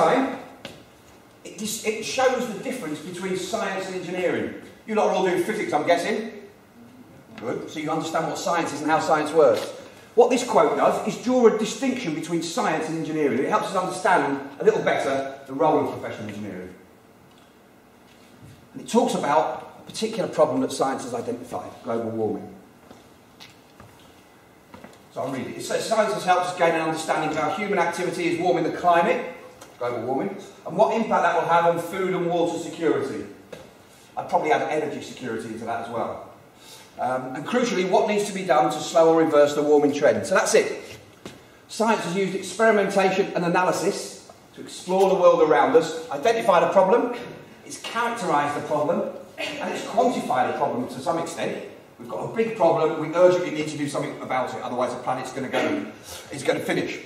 time, it, dis- it shows the difference between science and engineering. You lot are all doing physics, I'm guessing. Good. So you understand what science is and how science works. What this quote does is draw a distinction between science and engineering. It helps us understand a little better the role of professional engineering. And it talks about a particular problem that science has identified global warming. So I'll read it. It says science has helped us gain an understanding of how human activity is warming the climate, global warming, and what impact that will have on food and water security. I'd probably add energy security into that as well. Um, and crucially, what needs to be done to slow or reverse the warming trend. So that's it. Science has used experimentation and analysis to explore the world around us, identify the problem, it's characterised the problem, and it's quantified the problem to some extent. We've got a big problem, we urgently need to do something about it, otherwise the planet's going to go, it's going to finish.